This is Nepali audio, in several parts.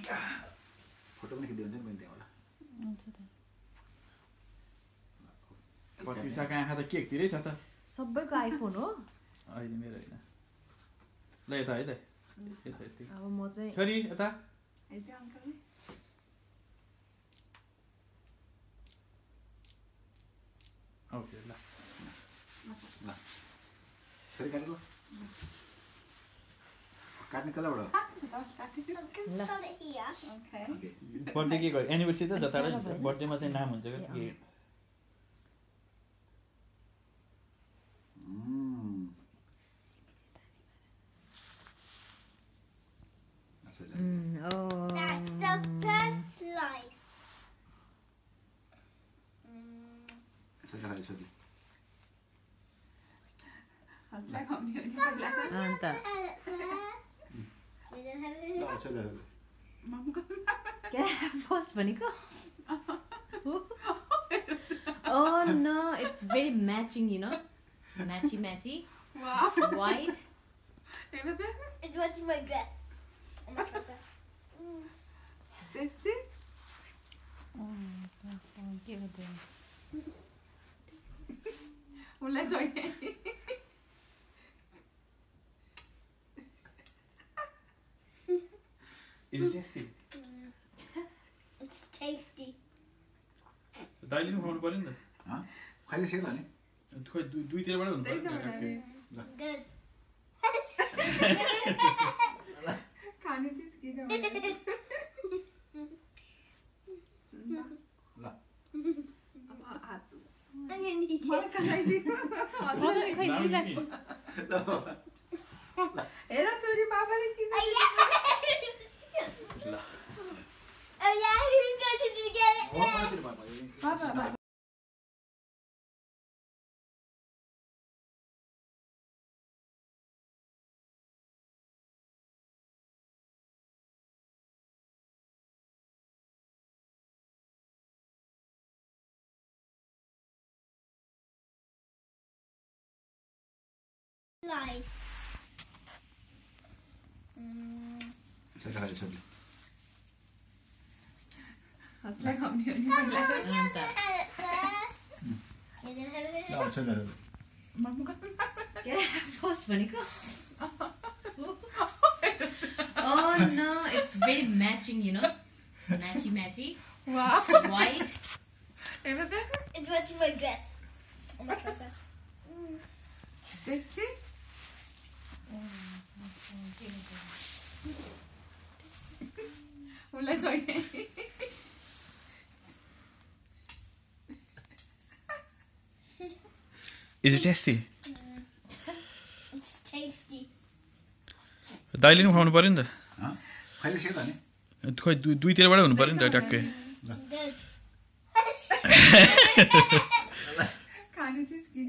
फोटो पनि खिचिदियो हुन्छ नि मैले त्यहाँबाट हुन्छ त कति साको आँखा त केकतिरै छ त सबैको आइफोन हो अहिले मेरो होइन ल यता है त अब म चाहिँ छोरी यता ओके ल ल छोरी काट्नु काट्ने कताबाट बर्थडे के गर्यो? एनिभर्सरी त जतारै हुन्छ। बर्थडेमा चाहिँ नाम हुन्छ के. That's the best life. अन्त have any. ल छोरी छोरी मम्मीको क्या फर्स्ट भनेको Oh no, it's very matching, you know. Matchy matchy. वाह White. हेर्नु त It's watching my dress. Oh, my trouser. Mm. Tasty के भन्छ उसलाई चाहिने इज टेस्टी It's tasty. दाइले पनि खुवाउनु पऱ्यो नि हँ? खाइदिए सेक नि त खोइ दुई दुईतिरबाट हुनु त। Good. खाने चिज किन ल। मलाई it. खाइदिनु। Life. Mm. छोरी खाली छोरी हँसलाई खुवाउने हो नि पहिला अन्त Had it first. You didn't have it. ल छोरी छोरी मम्मीको के फर्स्ट भनेको Oh no, it's very matching, you know. Matchy matchy. वाह White. हेर्नु त It's watching my dress. Oh, my trouser. Mm. उसलाई चाहिने इज टेस्टी It's tasty. दाइले पनि खुवाउनु पऱ्यो नि त खोइ दुई दुईतिरबाट हुनु पऱ्यो नि त ट्याक्कै. खाने चिज किन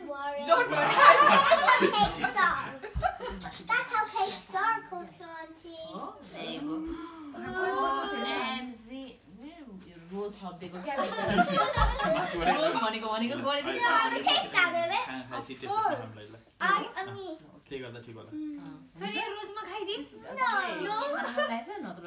Don't worry. Don't worry. Cake song. That's how cakes are, Coach Auntie. Oh, there you go. MC रोज थपिदिएको क्या रोज भनेको भनेको how me. त्यही गर्दा ठिक होला छोरी रोजमा खाइदिस् नत्र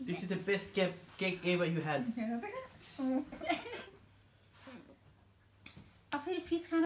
This is the best cake, cake ever you had. अब फेरि फिस खानु